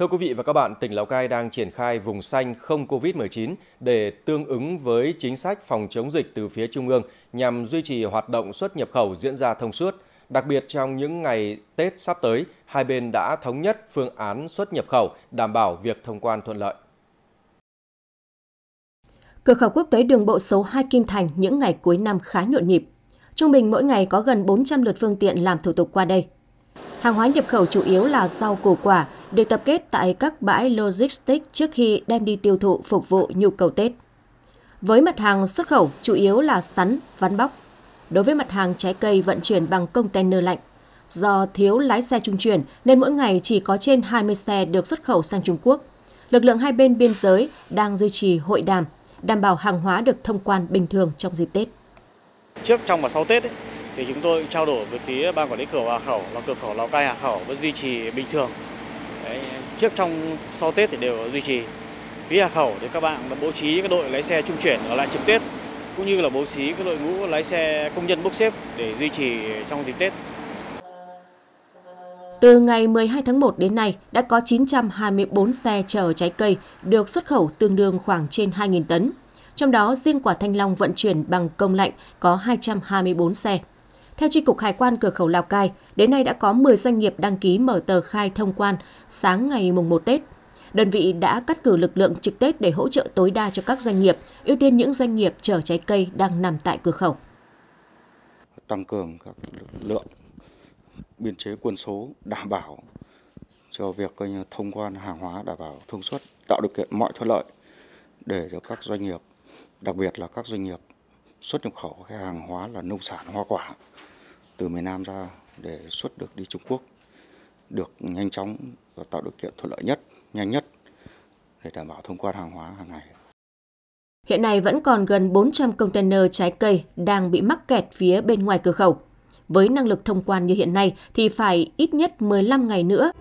Thưa quý vị và các bạn, tỉnh Lào Cai đang triển khai vùng xanh không COVID-19 để tương ứng với chính sách phòng chống dịch từ phía Trung ương nhằm duy trì hoạt động xuất nhập khẩu diễn ra thông suốt. Đặc biệt trong những ngày Tết sắp tới, hai bên đã thống nhất phương án xuất nhập khẩu đảm bảo việc thông quan thuận lợi. Cửa khẩu quốc tế đường bộ số 2 Kim Thành những ngày cuối năm khá nhộn nhịp. Trung bình mỗi ngày có gần 400 lượt phương tiện làm thủ tục qua đây. Hàng hóa nhập khẩu chủ yếu là rau củ quả, được tập kết tại các bãi logistics trước khi đem đi tiêu thụ phục vụ nhu cầu Tết. Với mặt hàng xuất khẩu chủ yếu là sắn, ván bóc. Đối với mặt hàng trái cây vận chuyển bằng container lạnh, do thiếu lái xe trung chuyển nên mỗi ngày chỉ có trên 20 xe được xuất khẩu sang Trung Quốc. Lực lượng hai bên biên giới đang duy trì hội đàm, đảm bảo hàng hóa được thông quan bình thường trong dịp Tết. Trước, trong và sau Tết ấy, thì chúng tôi trao đổi với phía ban quản lý cửa Hà Khẩu là cửa khẩu Lào Cai Hà Khẩu vẫn duy trì bình thường. Trước trong sau Tết thì đều duy trì. Phía Hà Khẩu thì các bạn bố trí các đội lái xe trung chuyển ở lại trực Tết cũng như là bố trí các đội ngũ lái xe công nhân bốc xếp để duy trì trong dịp Tết. Từ ngày 12 tháng 1 đến nay, đã có 924 xe chở trái cây được xuất khẩu tương đương khoảng trên 2.000 tấn. Trong đó, riêng quả thanh long vận chuyển bằng công lạnh có 224 xe. Theo Tri Cục Hải quan cửa khẩu Lào Cai, đến nay đã có 10 doanh nghiệp đăng ký mở tờ khai thông quan sáng ngày mùng 1 Tết. Đơn vị đã cắt cử lực lượng trực Tết để hỗ trợ tối đa cho các doanh nghiệp, ưu tiên những doanh nghiệp chở trái cây đang nằm tại cửa khẩu. Tăng cường các lực lượng biên chế quân số đảm bảo cho việc coi như thông quan hàng hóa đảm bảo thông suốt, tạo điều kiện mọi thuận lợi để cho các doanh nghiệp, đặc biệt là các doanh nghiệp xuất nhập khẩu cái hàng hóa là nông sản hoa quả từ miền Nam ra để xuất được đi Trung Quốc được nhanh chóng và tạo điều kiện thuận lợi nhất, nhanh nhất để đảm bảo thông quan hàng hóa hàng ngày. Hiện nay vẫn còn gần 400 container trái cây đang bị mắc kẹt phía bên ngoài cửa khẩu. Với năng lực thông quan như hiện nay thì phải ít nhất 15 ngày nữa